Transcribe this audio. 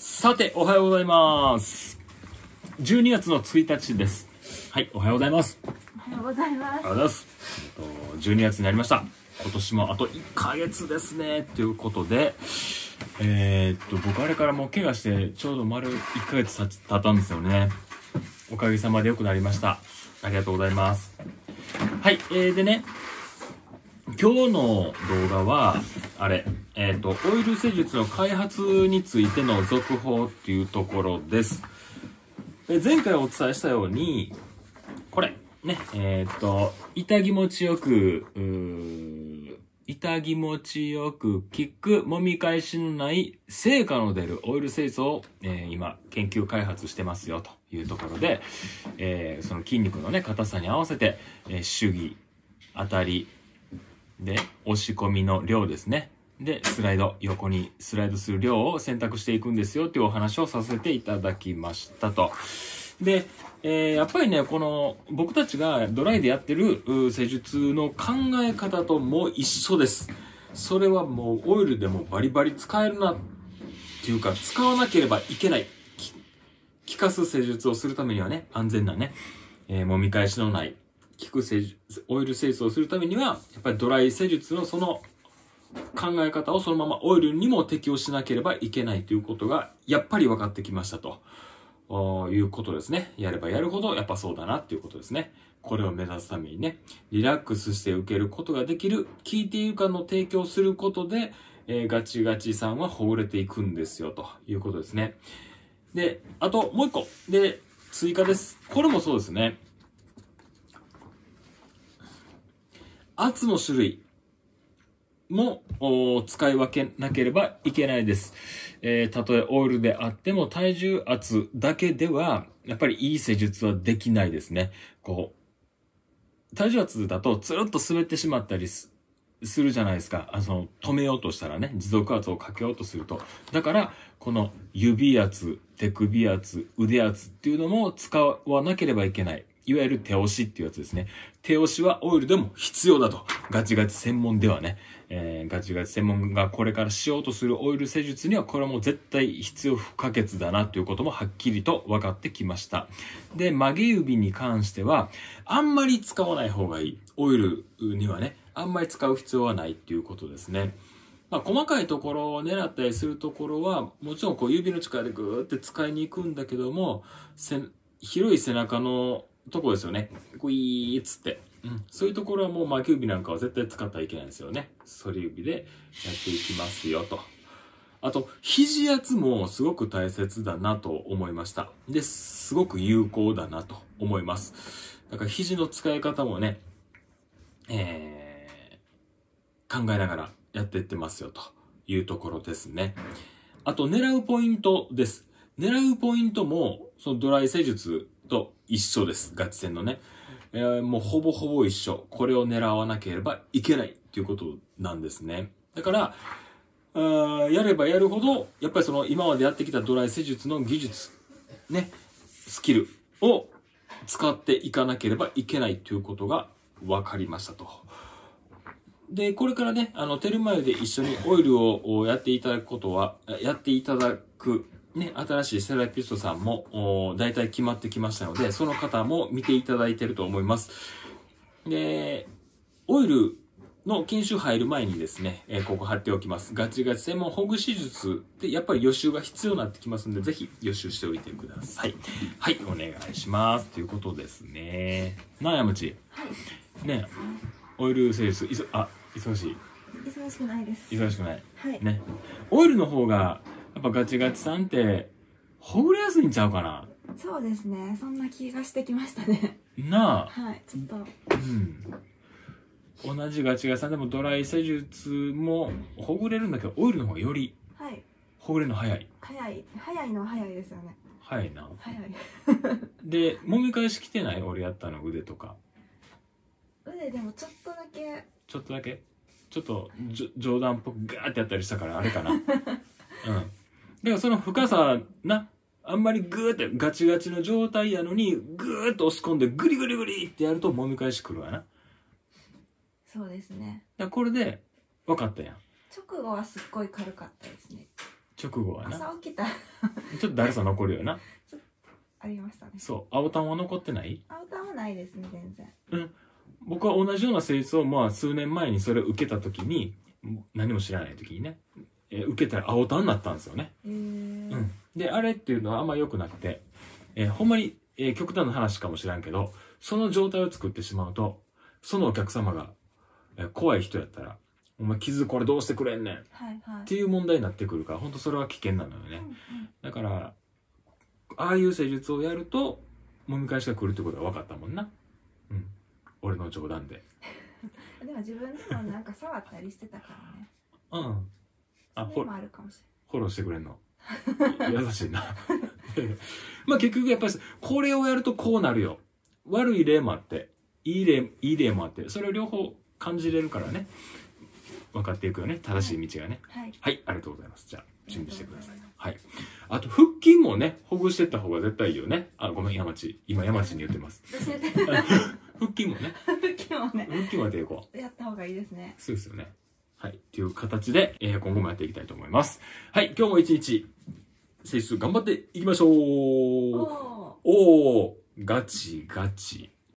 さて、おはようございます。12月の1日です。はい、おはようございます。おはようございますありがとうございます。えっと、12月になりました。今年もあと1ヶ月ですね。ということで、えーっと、僕あれからもう怪我して、ちょうど丸1ヶ月経ったんですよね。おかげさまで良くなりました。ありがとうございます。はい、えー、でね、今日の動画は、あれ、えっ、と、オイル施術の開発についての続報っていうところです。で前回お伝えしたように、これ、ね、えっ、と、痛気持ちよく、痛気持ちよく効く、揉み返しのない成果の出るオイル清掃を、えー今、研究開発してますよというところで、えーその筋肉のね、硬さに合わせて、えー手技、当たり、で、押し込みの量ですね。で、スライド、横にスライドする量を選択していくんですよっていうお話をさせていただきましたと。で、えーやっぱりね、この、僕たちがドライでやってる施術の考え方とも一緒です。それはもうオイルでもバリバリ使えるなっていうか、使わなければいけない。効かす施術をするためにはね、安全なね、えー揉み返しのない、効く施術、オイル清掃をするためには、やっぱりドライ施術のその考え方をそのままオイルにも適用しなければいけないということが、やっぱり分かってきましたと。いうことですね。やればやるほど、やっぱそうだなっていうことですね。これを目指すためにね、リラックスして受けることができる、聞いているかの提供することで、えーガチガチさんはほぐれていくんですよ、ということですね。で、あともう一個。で、追加です。これもそうですね。圧の種類もお使い分けなければいけないです。えーたとえオイルであっても体重圧だけでは、やっぱりいい施術はできないですね。こう、体重圧だとつるっと滑ってしまったりするじゃないですか。あの、止めようとしたらね、持続圧をかけようとすると。だから、この指圧、手首圧、腕圧っていうのも使わなければいけない。いわゆる手押しっていうやつですね。手押しはオイルでも必要だと。ガチガチ専門ではね。えーガチガチ専門がこれからしようとするオイル施術にはこれはもう絶対必要不可欠だなということもはっきりと分かってきました。で、曲げ指に関しては、あんまり使わない方がいい。オイルにはね、あんまり使う必要はないっていうことですね。まあ、細かいところを狙ったりするところは、もちろんこう指の力でグーって使いに行くんだけども、広い背中のとこですよね。グイーっつって。うん。そういうところはもう巻き指なんかは絶対使ったらいけないんですよね。反り指でやっていきますよと。あと、肘圧もすごく大切だなと思いました。で、すごく有効だなと思います。だから肘の使い方もね、えー、考えながらやっていってますよというところですね。あと、狙うポイントです。狙うポイントも、そのドライ施術と一緒です。ガチ戦のね。えーもうほぼほぼ一緒。これを狙わなければいけないっていうことなんですね。だから、あやればやるほど、やっぱりその今までやってきたドライ施術の技術、ね、スキルを使っていかなければいけないということが分かりましたと。で、これからね、あの、テルマユで一緒にオイルをやっていただくことは、やっていただく、ね、新しいセラピストさんも、お大体決まってきましたので、その方も見ていただいてると思います。で、オイルの研修入る前にですね、えーここ貼っておきます。ガチガチ専門ほぐし術で、やっぱり予習が必要になってきますので、ぜひ予習しておいてください。はい、お願いします。ということですね。なあやむち。ね、オイルセールス、いそ、あ、忙しい。忙しくないです忙しくない。はい、ね。オイルの方が、やっぱガチガチさんって、ほぐれやすいんちゃうかな？そうですねそんな気がしてきましたねなあ。はいちょっとうん。同じガチガチさんでもドライ施術もほぐれるんだけど、オイルの方がよりはいほぐれるの早い。早い早いのは早いですよね早いな。早いで、揉み返し来てない？俺やったの腕とか。腕でもちょっとだけちょっとだけ？ちょっとじょ冗談っぽくガーってやったりしたからあれかな。うん。だからその深さな、あんまりグーってガチガチの状態やのにグーッと押し込んでグリグリグリってやると揉み返し来るわな。だかそうですねらこれで分かったやん。直後はすっごい軽かったですね直後はな。朝起きたらちょっとだるさ残るよな。ありましたねそう。青タンは残ってない？アウターもないですね全然僕は同じような施術をまあ数年前にそれを受けた時に、何も知らない時にね、えー受けたら青タンになったんですよね。うん。で、あれっていうのはあんま良くなくて、えーほんまに、えー極端な話かもしれんけど、その状態を作ってしまうと、そのお客様が、えー怖い人やったら、お前傷これどうしてくれんねんっはいはいていう問題になってくるから、本当それは危険なのよね。だから、ああいう施術をやると、揉み返しが来るってことが分かったもんな。うん。俺の冗談で。う んでも自分でもなんか触ったりしてたからねうん。あ、フォローしてくれんの。優しいな。まあ結局やっぱり、これをやるとこうなるよ。悪い例もあって、いい例、いい例もあって、それを両方感じれるからね。分かっていくよね。正しい道がね。はいはい、ありがとうございます。じゃあ、準備してください。はい。あと、腹筋もね、ほぐしてった方が絶対いいよね。あ、ごめん、山地。今、山地に言ってます。腹筋もね。今日もね腹筋もやっていこう。やった方がいいですねそうですよね。はい。っていう形で、えー今後もやっていきたいと思います。はい。今日も一日、施術頑張っていきましょう。おおおー、ガチガチ。